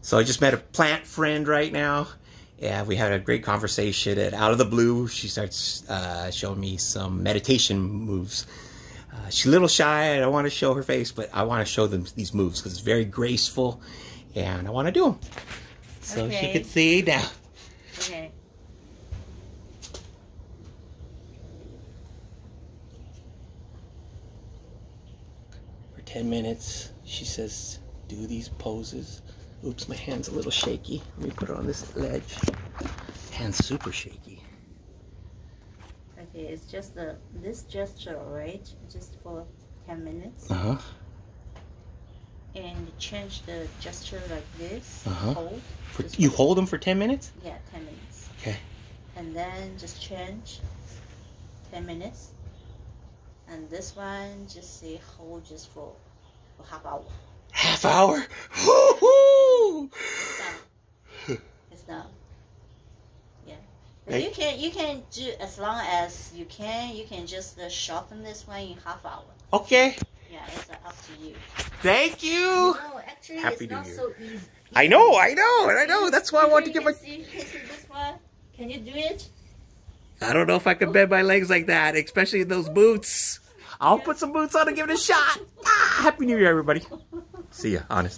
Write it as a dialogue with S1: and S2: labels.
S1: So I just met a plant friend right now. Yeah, we had a great conversation. And out of the blue, she starts uh, showing me some meditation moves. Uh, she's a little shy. I don't want to show her face, but I want to show them these moves because it's very graceful, and I want to do them. So
S2: Okay.
S1: she can see now.
S2: Okay.
S1: For 10 minutes, she says, do these poses. Oops, my hand's a little shaky. Let me put it on this ledge. Hand's super shaky.
S2: Okay, it's just the this gesture, right? Just for ten minutes,
S1: Uh huh.
S2: and change the gesture like this.
S1: Uh-huh.
S2: Hold.
S1: For, you hold them for 10 minutes?
S2: Yeah, ten minutes,
S1: Okay.
S2: and then just change. Ten minutes, and this one just say hold just for for half hour.
S1: Half hour? Woo-hoo!
S2: It's done. it's done. Yeah. But
S1: Right.
S2: You can you can do as long as you can. You can just uh, shorten this one in half hour.
S1: Okay.
S2: Yeah, it's uh, up to you.
S1: Thank you.
S2: No, actually,
S1: Happy
S2: it's
S1: New
S2: not
S1: Year.
S2: so easy.
S1: I know, I know, and I know. That's why I want to give my.
S2: can see, can see this one. Can you do it?
S1: I don't know if I can bend my legs like that, especially in those boots. I'll put some boots on and give it a shot. Ah, Happy New Year, everybody. See ya, honest.